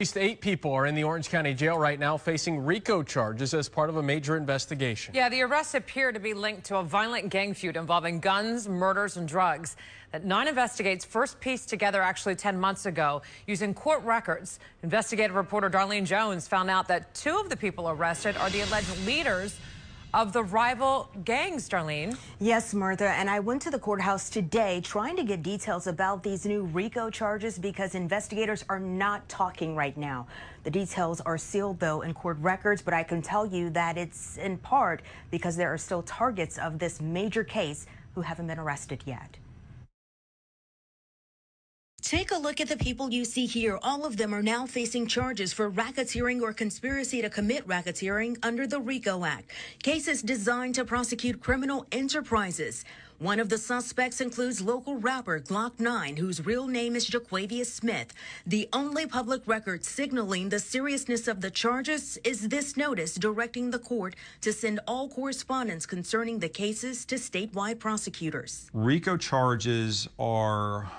At least eight people are in the Orange County Jail right now facing RICO charges as part of a major investigation. Yeah, the arrests appear to be linked to a violent gang feud involving guns, murders, and drugs that Nine Investigates first pieced together actually 10 months ago using court records. Investigative reporter Darlene Jones found out that two of the people arrested are the alleged leaders of the rival gangs, Darlene. Yes, Martha, and I went to the courthouse today trying to get details about these new RICO charges because investigators are not talking right now. The details are sealed, though, in court records, but I can tell you that it's in part because there are still targets of this major case who haven't been arrested yet. Take a look at the people you see here. All of them are now facing charges for racketeering or conspiracy to commit racketeering under the RICO Act. Cases designed to prosecute criminal enterprises. One of the suspects includes local rapper Glokk Nine, whose real name is Jaquavius Smith. The only public record signaling the seriousness of the charges is this notice directing the court to send all correspondence concerning the cases to statewide prosecutors. RICO charges are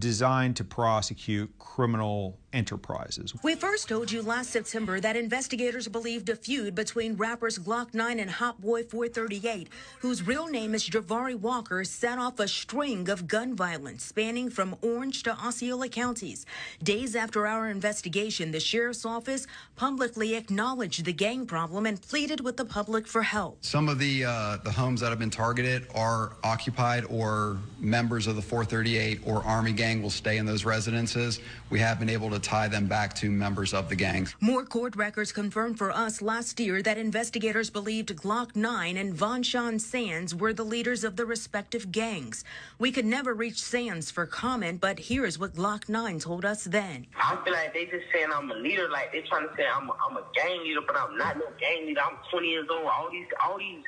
designed to prosecute criminal enterprises. We first told you last September that investigators believed a feud between rappers Glokk Nine and Hot Boy 438, whose real name is Javari Walker, set off a string of gun violence spanning from Orange to Osceola counties. Days after our investigation, the sheriff's office publicly acknowledged the gang problem and pleaded with the public for help. Some of the uh, the homes that have been targeted are occupied or members of the 438 or Army gang will stay in those residences. We have been able to tie them back to members of the gangs. More court records confirmed for us last year that investigators believed Glokk Nine and Von Sean Sands were the leaders of the respective gangs. We could never reach Sands for comment, but here's what Glokk Nine told us then. I feel like they just saying I'm a leader, like they're trying to say I'm a, I'm a gang leader, but I'm not no gang leader. I'm 20 years old. All these, all these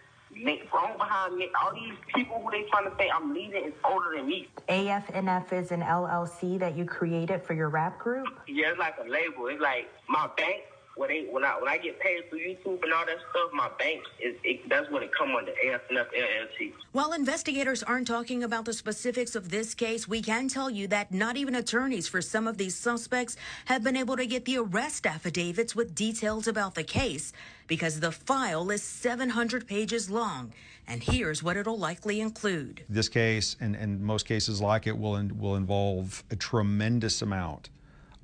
wrong behind me. All these people who they trying to say I'm leading is older than me. AFNF is an LLC that you created for your rap group? Yeah, it's like a label. It's like my bank when they when I when I get paid through YouTube and all that stuff, my bank is it, that's when it come under AFNF LLC. While investigators aren't talking about the specifics of this case, we can tell you that not even attorneys for some of these suspects have been able to get the arrest affidavits with details about the case because the file is 700 pages long. And here's what it'll likely include. This case and, and most cases like it will in, will involve a tremendous amount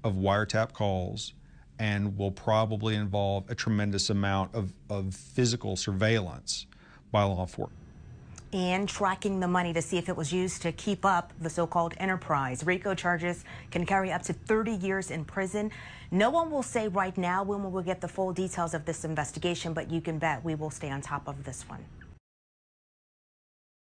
of wiretap calls and will probably involve a tremendous amount of, of physical surveillance by law enforcement and tracking the money to see if it was used to keep up the so-called enterprise. RICO charges can carry up to 30 years in prison. No one will say right now when we will get the full details of this investigation, but you can bet we will stay on top of this one.